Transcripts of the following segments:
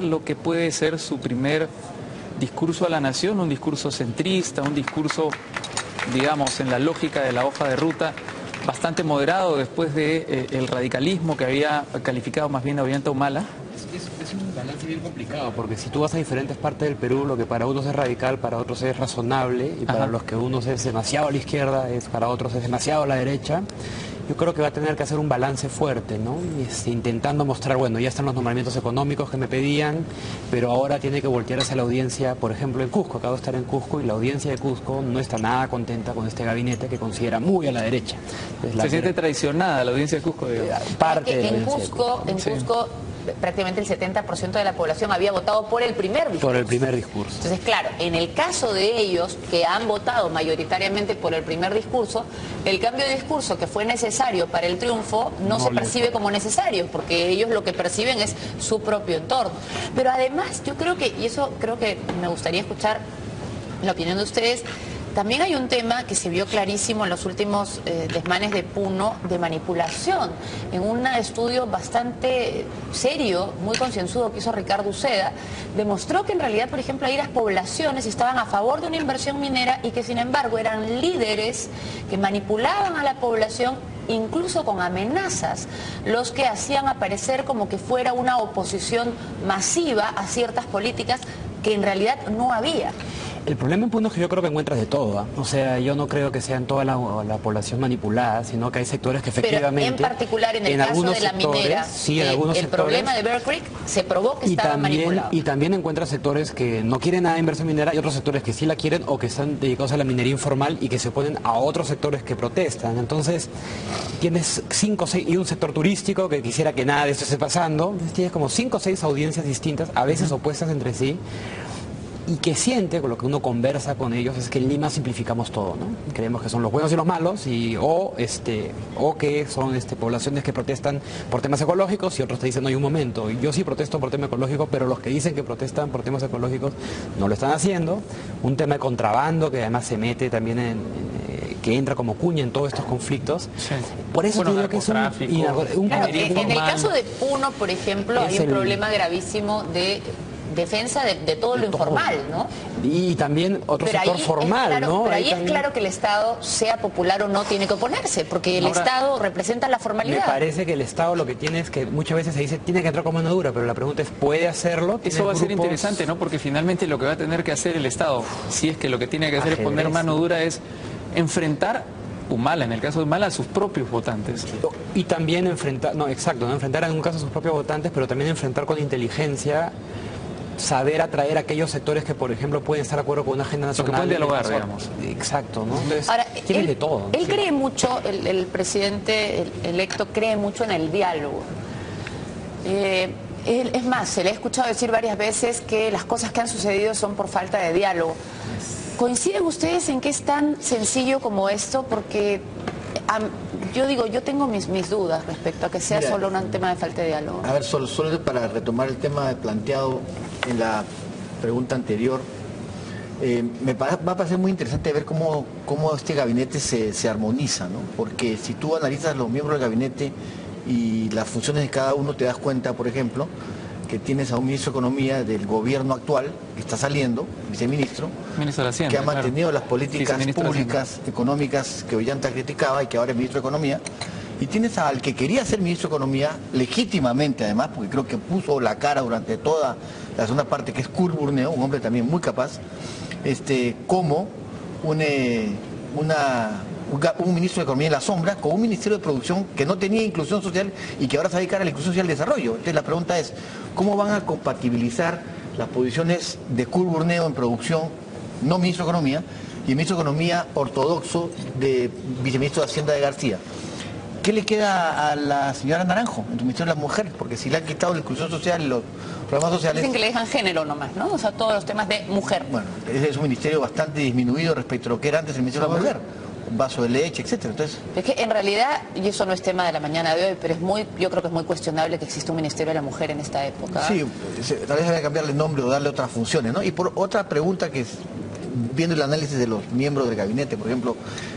lo que puede ser su primer discurso a la nación, un discurso centrista, un discurso, digamos, en la lógica de la hoja de ruta, bastante moderado después del de, eh, radicalismo que había calificado más bien a Ollanta Humala? Es, es, un balance bien complicado, porque si tú vas a diferentes partes del Perú, lo que para unos es radical, para otros es razonable, y para los que unos es demasiado a la izquierda, es para otros es demasiado a la derecha, yo creo que va a tener que hacer un balance fuerte, ¿no? Este, intentando mostrar, bueno, ya están los nombramientos económicos que me pedían, pero ahora tiene que voltear hacia la audiencia, por ejemplo, en Cusco. Acabo de estar en Cusco y la audiencia de Cusco no está nada contenta con este gabinete que considera muy a la derecha. Se siente traicionada la audiencia de Cusco, digamos. Parte en Cusco, en Cusco prácticamente el 70% de la población había votado por el primer discurso. Por el primer discurso. Entonces, claro, en el caso de ellos que han votado mayoritariamente por el primer discurso, el cambio de discurso que fue necesario para el triunfo no, se percibe como necesario, porque ellos lo que perciben es su propio entorno. Pero además, yo creo que, y eso creo que me gustaría escuchar la opinión de ustedes, también hay un tema que se vio clarísimo en los últimos eh, desmanes de Puno de manipulación. En un estudio bastante serio, muy concienzudo que hizo Ricardo Uceda, demostró que en realidad, por ejemplo, ahí las poblaciones estaban a favor de una inversión minera y que sin embargo eran líderes que manipulaban a la población incluso con amenazas, los que hacían aparecer como que fuera una oposición masiva a ciertas políticas que en realidad no había. El problema en Puno es que yo creo que encuentras de todo. ¿ah? O sea, yo no creo que sean toda la, población manipulada, sino que hay sectores que efectivamente... Pero en particular en el caso de la minera, sí, en algunos el problema de Bear Creek se probó que y estaba también, manipulado. Y también encuentras sectores que no quieren nada de inversión minera y otros sectores que sí la quieren o que están dedicados a la minería informal y que se oponen a otros sectores que protestan. Entonces, tienes cinco o seis... Y un sector turístico que quisiera que nada de esto esté pasando. Entonces, tienes como cinco o seis audiencias distintas, a veces opuestas entre sí y que siente, con lo que uno conversa con ellos, es que en Lima simplificamos todo, ¿no? Creemos que son los buenos y los malos, y, o, este, o que son este, poblaciones que protestan por temas ecológicos y otros te dicen, no hay un momento, yo sí protesto por tema ecológico, pero los que dicen que protestan por temas ecológicos no lo están haciendo. Un tema de contrabando que además se mete también en, eh, que entra como cuña en todos estos conflictos. Por eso digo que es un, en, el caso de Puno, por ejemplo, hay un problema gravísimo de defensa de, todo lo informal, ¿no? Y también otro sector formal, ¿no? Pero ahí, es claro que el Estado, sea popular o no, tiene que oponerse, porque el Estado representa la formalidad. Me parece que el Estado lo que tiene es que muchas veces se dice, tiene que entrar como mano dura, pero la pregunta es, ¿puede hacerlo? Eso va a ser interesante, ¿no? Porque finalmente lo que va a tener que hacer el Estado, si es que lo que tiene que hacer es poner mano dura, es enfrentar Humala, en el caso de Humala, a sus propios votantes. Y también enfrentar, no, exacto, no enfrentar en un caso a sus propios votantes, pero también enfrentar con inteligencia saber atraer a aquellos sectores que, por ejemplo, pueden estar de acuerdo con una agenda nacional. que pueden dialogar, digamos. Exacto, ¿no? Entonces, Ahora, él, de todo. Él cree mucho, el, presidente electo cree mucho en el diálogo. Eh, es más, se le ha escuchado decir varias veces que las cosas que han sucedido son por falta de diálogo. ¿Coinciden ustedes en que es tan sencillo como esto? Porque yo digo, yo tengo mis, mis dudas respecto a que sea solo un tema de falta de diálogo. A ver, solo, solo para retomar el tema planteado en la pregunta anterior, eh, me va a parecer muy interesante ver cómo, cómo este gabinete se, se, armoniza, ¿no? Porque si tú analizas los miembros del gabinete y las funciones de cada uno, te das cuenta, por ejemplo, que tienes a un ministro de Economía del gobierno actual, que está saliendo, viceministro, que ha mantenido las políticas públicas, económicas que Ollanta criticaba y que ahora es ministro de Economía. Y tienes al que quería ser ministro de Economía, legítimamente además, porque creo que puso la cara durante toda la segunda parte, que es Kurt Burneo, un hombre también muy capaz, este, como un, un, ministro de Economía en la sombra con un ministerio de producción que no tenía inclusión social y que ahora se va a la inclusión social y desarrollo. Entonces la pregunta es, ¿cómo van a compatibilizar las posiciones de Kurt Burneo en producción, no ministro de Economía, y ministro de Economía ortodoxo de viceministro de Hacienda de García? ¿Qué le queda a la señora Naranjo en su Ministerio de las Mujeres? Porque si le han quitado la inclusión social y los programas sociales... Dicen que le dejan género nomás, ¿no? O sea, todos los temas de mujer. Bueno, es un ministerio bastante disminuido respecto a lo que era antes el Ministerio de la Mujer un vaso de leche, etcétera. Entonces... Es que en realidad, y eso no es tema de la mañana de hoy, pero es muy, yo creo que es muy cuestionable que exista un Ministerio de la Mujer en esta época. Sí, tal vez había que cambiarle el nombre o darle otras funciones, ¿no? Y por otra pregunta que es, viendo el análisis de los miembros del gabinete, por ejemplo,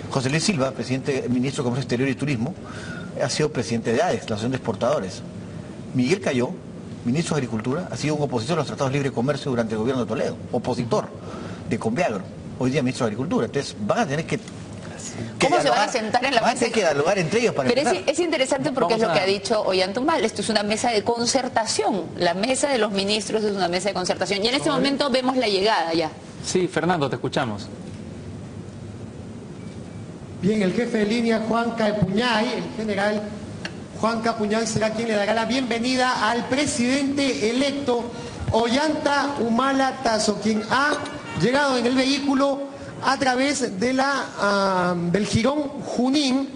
José Luis Silva, presidente, ministro de Comercio Exterior y Turismo, ha sido presidente de AES, la Asociación de Exportadores. Miguel Cayó ministro de Agricultura, ha sido un opositor a los tratados de libre comercio durante el gobierno de Toledo, opositor de Conviagro, hoy día ministro de Agricultura. Entonces van a tener que ¿Cómo se van a sentar en la mesa? que dialogar entre ellos para Pero es, interesante porque es lo que ha dicho Ollantumal. Esto es una mesa de concertación. La mesa de los ministros es una mesa de concertación. Y en este momento vemos la llegada ya. Sí, Fernando, te escuchamos. Bien, el jefe de línea, Juan Capuñay, el general Juan Capuñay será quien le dará la bienvenida al presidente electo Ollanta Humala Tazo, quien ha llegado en el vehículo a través de la, ah, del jirón Junín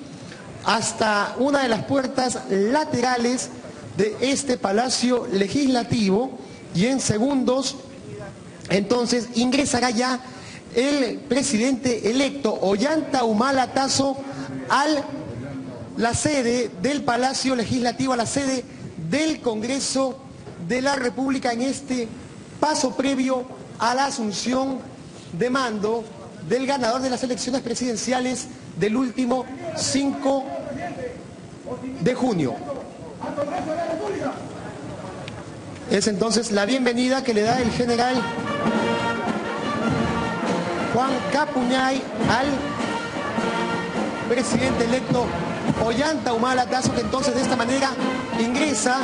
hasta una de las puertas laterales de este Palacio Legislativo y en segundos entonces ingresará ya el presidente electo Ollanta Humala Tazo al la sede del Palacio Legislativo, a la sede del Congreso de la República en este paso previo a la asunción de mando del ganador de las elecciones presidenciales del último 5 de junio. Es entonces la bienvenida que le da el general Juan Capuñay al presidente electo Ollanta Humala Tazo, que entonces de esta manera ingresa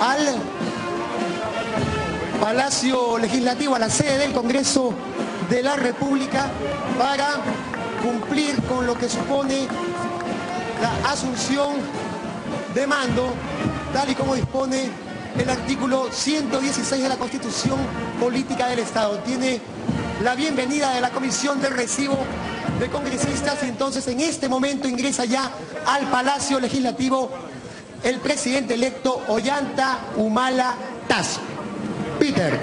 al Palacio Legislativo, a la sede del Congreso de la República para cumplir con lo que supone la asunción de mando, tal y como dispone el artículo 116 de la Constitución Política del Estado. Tiene la bienvenida de la Comisión del Recibo de Congresistas y entonces en este momento ingresa ya al Palacio Legislativo el presidente electo Ollanta Humala Tazo. Peter.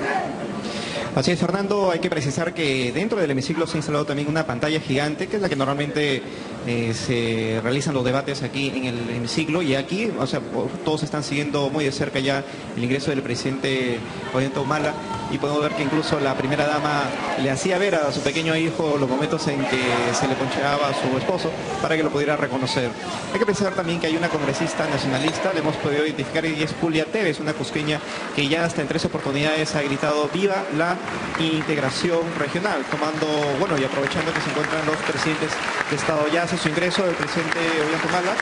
Así es, Fernando, hay que precisar que dentro del hemiciclo se ha instalado también una pantalla gigante, que es la que normalmente eh, se realizan los debates aquí en el hemiciclo, y aquí, o sea, todos están siguiendo muy de cerca ya el ingreso del presidente Ollanta Humala, y podemos ver que incluso la primera dama le hacía ver a su pequeño hijo los momentos en que se le poncheaba a su esposo para que lo pudiera reconocer. Hay que precisar también que hay una congresista nacionalista, le hemos podido identificar, y es Julia Tevez, una cusqueña que ya hasta en tres oportunidades ha gritado viva la integración regional, tomando, bueno, y aprovechando que se encuentran los presidentes de Estado. Ya su ingreso el presidente Ollanta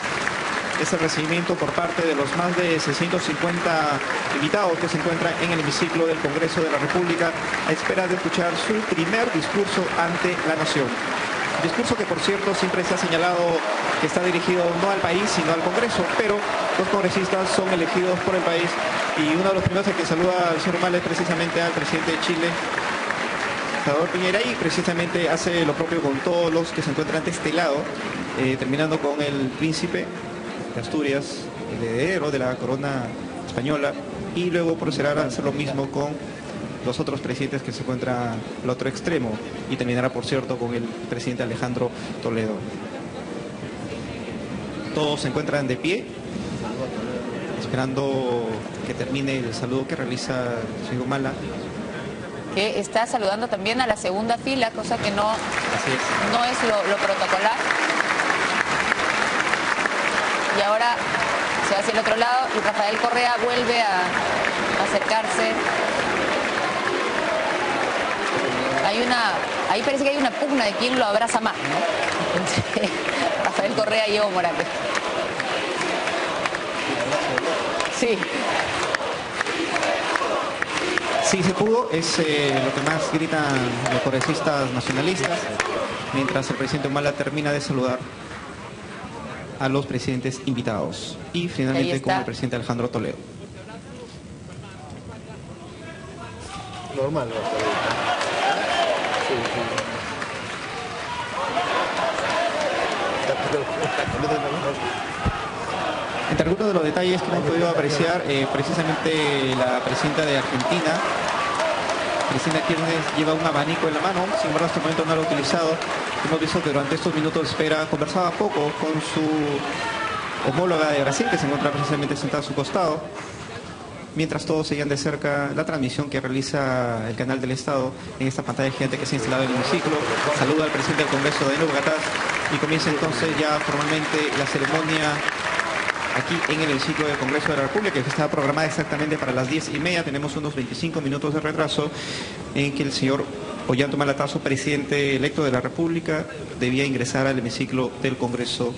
ese recibimiento por parte de los más de 650 invitados que se encuentran en el hemiciclo del Congreso de la República a espera de escuchar su primer discurso ante la nación. Discurso que, por cierto, siempre se ha señalado que está dirigido no al país, sino al Congreso, pero los congresistas son elegidos por el país y uno de los primeros que saluda al señor Mal es precisamente al presidente de Chile, Salvador Piñera, y precisamente hace lo propio con todos los que se encuentran de este lado, eh, terminando con el príncipe de Asturias, el heredero de la corona española, y luego procederá a hacer lo mismo con los otros presidentes que se encuentran al otro extremo, y terminará, por cierto, con el presidente Alejandro Toledo. Todos se encuentran de pie, esperando que termine el saludo que realiza el Mala. Que está saludando también a la segunda fila, cosa que no, no es lo, protocolar. Y ahora se va hacia el otro lado y Rafael Correa vuelve a, acercarse. Hay una, ahí parece que hay una pugna de quién lo abraza más, ¿no? Rafael Correa y Evo Morales. Sí. Sí, se pudo, es eh, lo que más gritan los congresistas nacionalistas, mientras el presidente Humala termina de saludar a los presidentes invitados. Y finalmente con el presidente Alejandro Toledo. Normal. Entre algunos de los detalles que hemos podido apreciar, eh, precisamente la presidenta de Argentina, Cristina Kirchner, lleva un abanico en la mano, sin embargo hasta el momento no lo ha utilizado. Hemos visto que durante estos minutos de espera conversaba poco con su homóloga de Brasil, que se encuentra precisamente sentada a su costado, mientras todos seguían de cerca la transmisión que realiza el canal del Estado en esta pantalla gigante que se ha instalado en el hemiciclo. Saluda al presidente del Congreso, Danilo Bogatás, y comienza entonces ya formalmente la ceremonia aquí en el hemiciclo del Congreso de la República, que estaba programada exactamente para las diez y media. Tenemos unos 25 minutos de retraso en que el señor Ollanta Malatazo, presidente electo de la República, debía ingresar al hemiciclo del Congreso